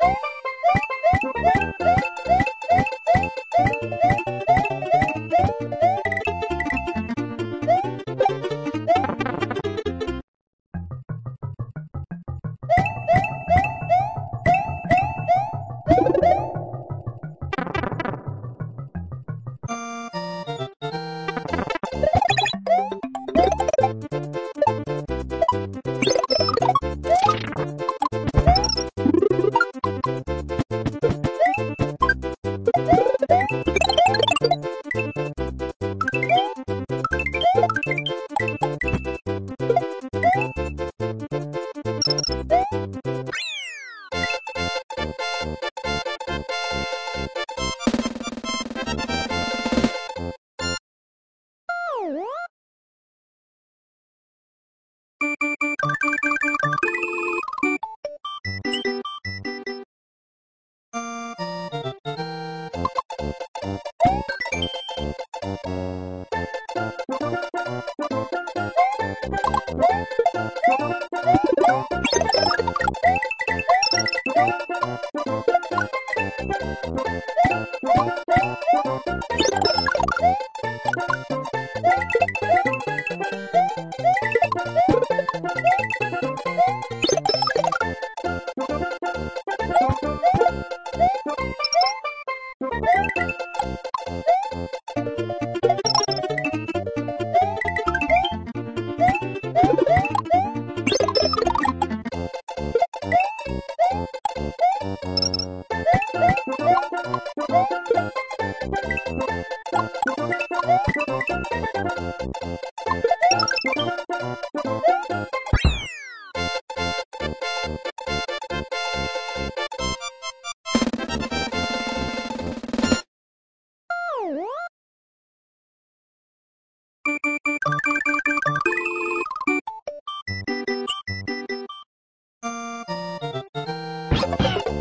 Thank you. you you Thank you.